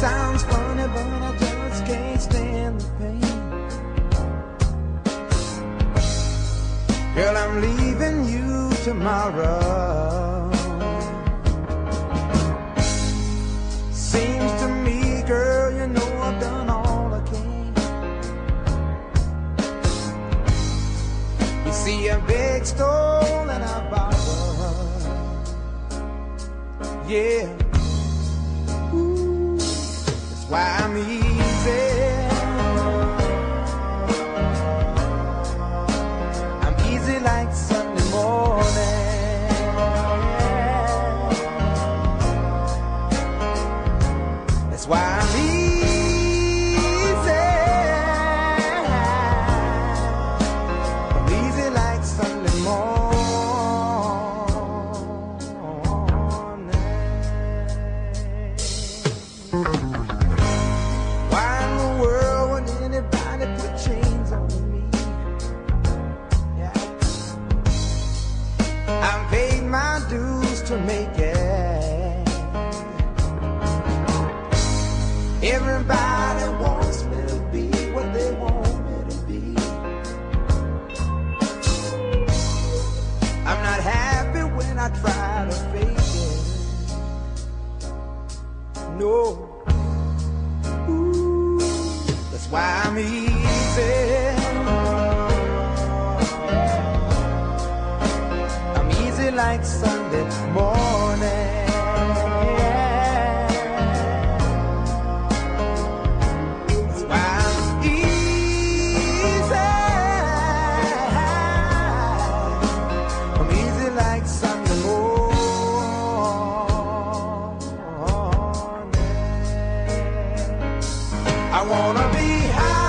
sounds funny, but I just can't stand the pain. Girl, I'm leaving you tomorrow. Seems to me, girl, you know I've done all I can. You see a big stone and I borrowed. Yeah. Why I'm easy. I'm easy like Sunday morning. That's why I'm easy. I'm easy like Sunday morning. Everybody wants me to be what they want me to be. I'm not happy when I try to fake it. No. That's why I'm easy. I'm easy like Sunday morning. I wanna be high.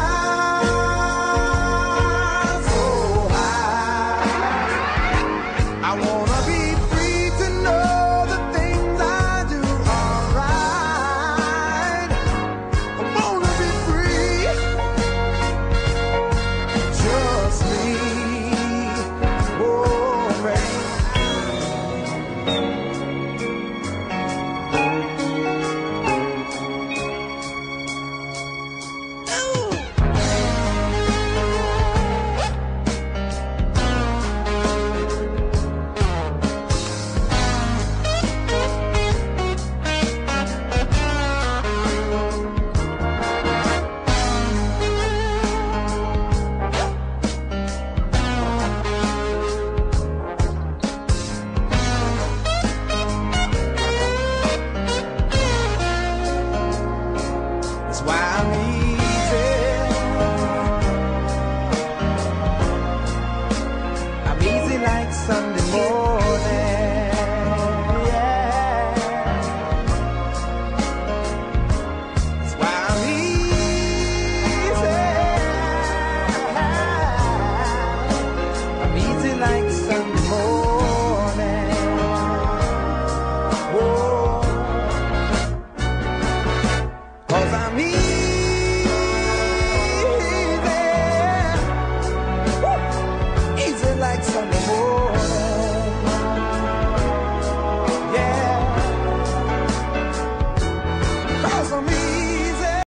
why I need.